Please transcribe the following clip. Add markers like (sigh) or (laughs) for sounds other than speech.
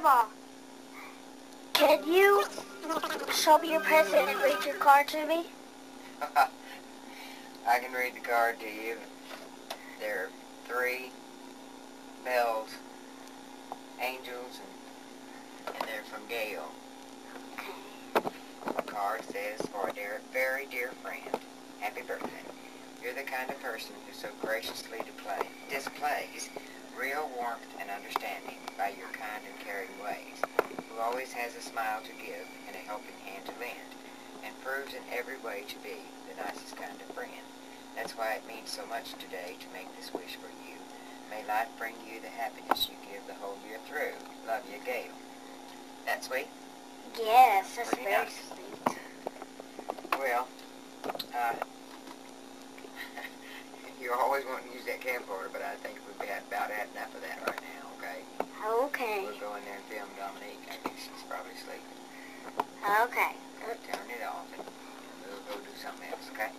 Grandma, can you show me your present and read your card to me? (laughs) I can read the card to you. There are three bells, angels, and, and they're from Gail. The card says, for a dear, very dear friend, happy birthday. You're the kind of person who so graciously display, displays real warmth and understanding by your kind and caring ways, who always has a smile to give and a helping hand to lend, and proves in every way to be the nicest kind of friend. That's why it means so much today to make this wish for you. May life bring you the happiness you give the whole year through. Love you, Gail. That sweet? Yes, that's Pretty very nice. sweet. Well, uh, (laughs) you're always wanting to use that camcorder, but I think we've had about had enough of that right Okay. Turn it off and we'll go do something else, okay?